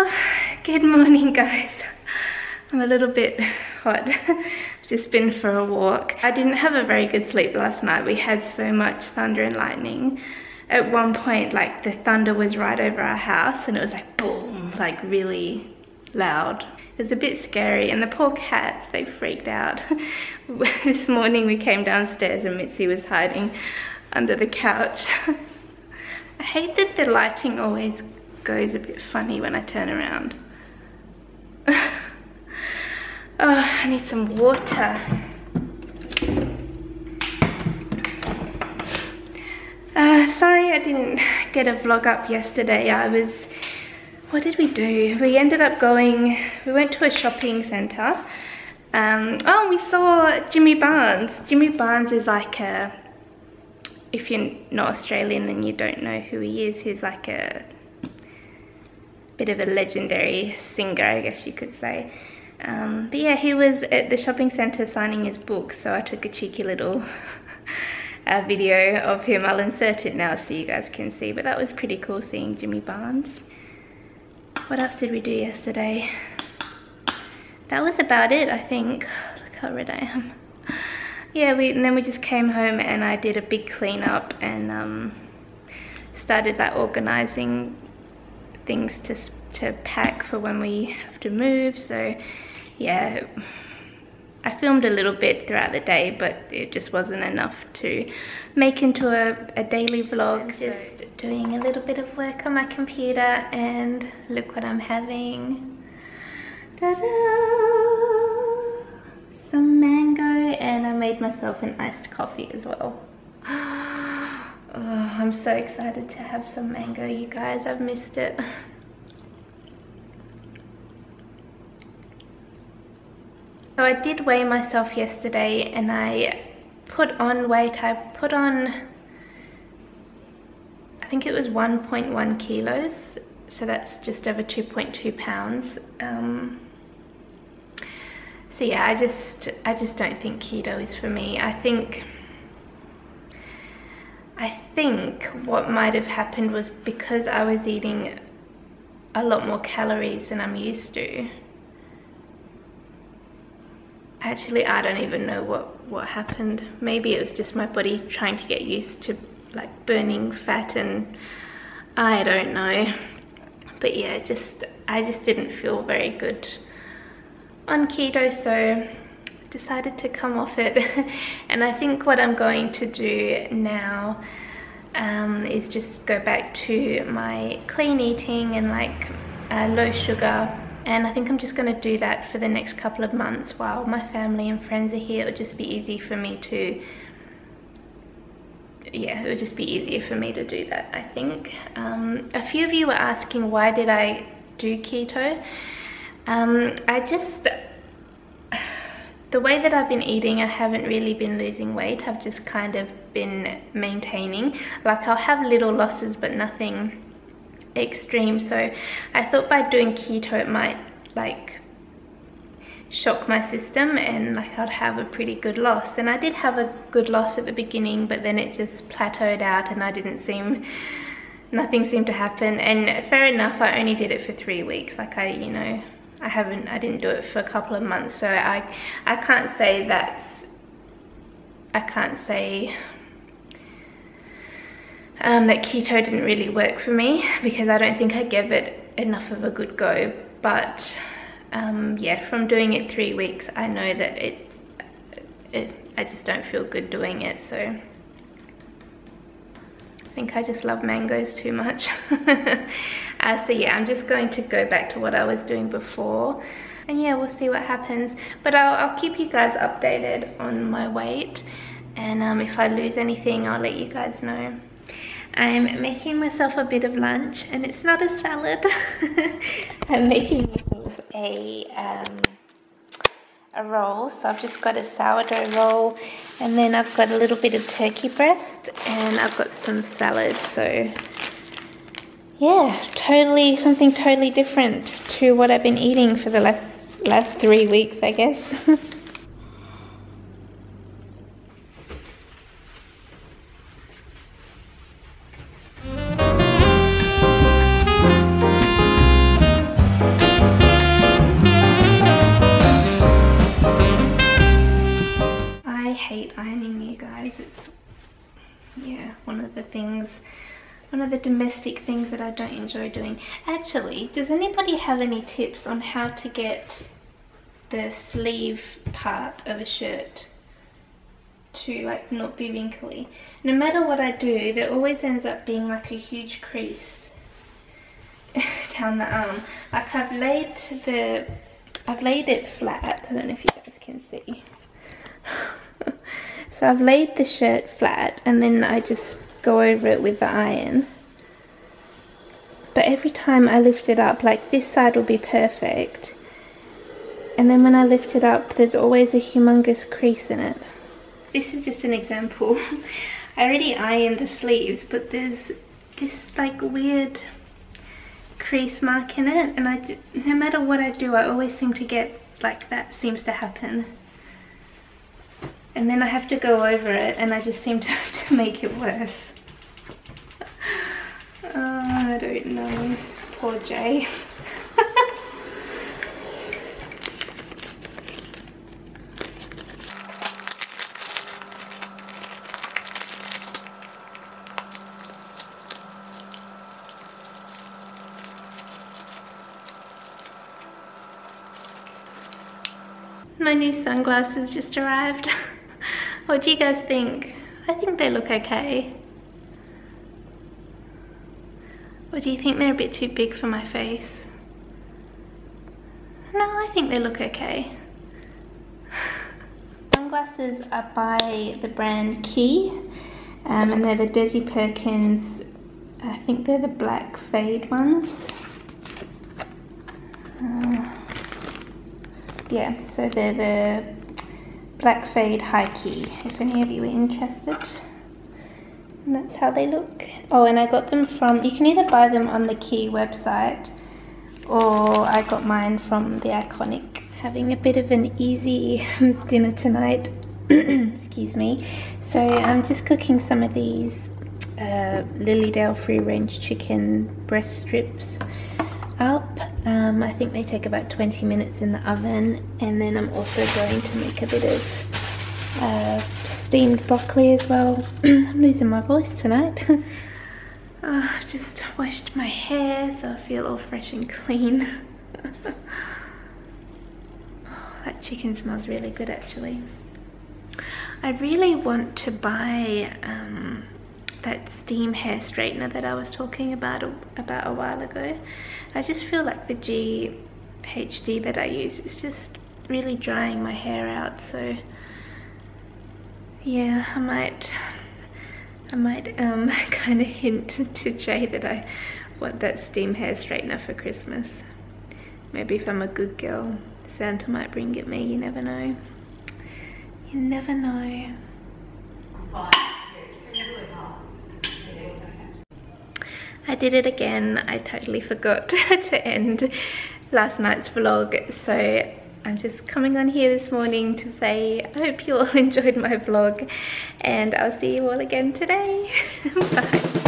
Good morning guys. I'm a little bit hot. Just been for a walk. I didn't have a very good sleep last night. We had so much thunder and lightning. At one point like the thunder was right over our house and it was like boom, like really loud. It was a bit scary and the poor cats, they freaked out. this morning we came downstairs and Mitzi was hiding under the couch. I hate that the lighting always goes a bit funny when I turn around. oh, I need some water. Uh, sorry I didn't get a vlog up yesterday. I was, what did we do? We ended up going, we went to a shopping centre. Um, oh, we saw Jimmy Barnes. Jimmy Barnes is like a, if you're not Australian and you don't know who he is, he's like a bit of a legendary singer, I guess you could say. Um, but yeah, he was at the shopping centre signing his book, so I took a cheeky little uh, video of him. I'll insert it now so you guys can see, but that was pretty cool seeing Jimmy Barnes. What else did we do yesterday? That was about it, I think. Look how red I am. Yeah, we, and then we just came home and I did a big clean up and um, started like organising things to, to pack for when we have to move. So yeah, I filmed a little bit throughout the day, but it just wasn't enough to make into a, a daily vlog. Just doing a little bit of work on my computer and look what I'm having. Some mango and I made myself an iced coffee as well. Oh, I'm so excited to have some mango, you guys. I've missed it. So I did weigh myself yesterday and I put on weight. I put on, I think it was 1.1 kilos. So that's just over 2.2 pounds. Um, so yeah, I just, I just don't think keto is for me. I think I think what might have happened was because I was eating a lot more calories than I'm used to. Actually, I don't even know what, what happened. Maybe it was just my body trying to get used to like burning fat and I don't know. But yeah, just I just didn't feel very good on keto, so decided to come off it and I think what I'm going to do now um, is just go back to my clean eating and like uh, low sugar and I think I'm just going to do that for the next couple of months while my family and friends are here. It would just be easy for me to yeah, it would just be easier for me to do that, I think. Um, a few of you were asking why did I do keto. Um, I just, the way that I've been eating, I haven't really been losing weight. I've just kind of been maintaining. Like I'll have little losses, but nothing extreme. So I thought by doing keto, it might like shock my system and like I'd have a pretty good loss. And I did have a good loss at the beginning, but then it just plateaued out and I didn't seem, nothing seemed to happen. And fair enough, I only did it for three weeks. Like I, you know, I haven't, I didn't do it for a couple of months, so I, I can't say that's, I can't say um, that keto didn't really work for me because I don't think I gave it enough of a good go. But um, yeah, from doing it three weeks, I know that it, it, I just don't feel good doing it. So I think I just love mangoes too much. Uh, so yeah, I'm just going to go back to what I was doing before. And yeah, we'll see what happens. But I'll, I'll keep you guys updated on my weight. And um, if I lose anything, I'll let you guys know. I'm making myself a bit of lunch and it's not a salad. I'm making myself a, um, a roll. So I've just got a sourdough roll and then I've got a little bit of turkey breast and I've got some salad. So yeah, totally, something totally different to what I've been eating for the last, last three weeks, I guess. one of the domestic things that I don't enjoy doing. Actually, does anybody have any tips on how to get the sleeve part of a shirt to like not be wrinkly? No matter what I do, there always ends up being like a huge crease down the arm. Like I've laid the, I've laid it flat. I don't know if you guys can see. so I've laid the shirt flat and then I just go over it with the iron. But every time I lift it up, like this side will be perfect. And then when I lift it up, there's always a humongous crease in it. This is just an example. I already ironed the sleeves, but there's this like weird crease mark in it. And I, no matter what I do, I always seem to get like that seems to happen and then I have to go over it and I just seem to, to make it worse. uh, I don't know. Poor Jay. My new sunglasses just arrived. What do you guys think? I think they look okay. Or do you think they're a bit too big for my face? No, I think they look okay. Sunglasses are by the brand Quay. um, and they're the Desi Perkins, I think they're the black fade ones. Uh, yeah, so they're the Black Fade High Key, if any of you are interested. And that's how they look. Oh, and I got them from, you can either buy them on the Quay website or I got mine from the Iconic. Having a bit of an easy dinner tonight, excuse me. So I'm just cooking some of these uh, Lilydale free range chicken breast strips up. Um, I think they take about 20 minutes in the oven and then I'm also going to make a bit of uh, steamed broccoli as well. I'm losing my voice tonight. oh, I've just washed my hair so I feel all fresh and clean. oh, that chicken smells really good actually. I really want to buy um, that steam hair straightener that I was talking about a, about a while ago. I just feel like the GHD that I use is just really drying my hair out so yeah I might I might um, kind of hint to Jay that I want that steam hair straightener for Christmas. Maybe if I'm a good girl, Santa might bring it me, you never know. You never know. I did it again. I totally forgot to end last night's vlog. So I'm just coming on here this morning to say I hope you all enjoyed my vlog and I'll see you all again today. Bye.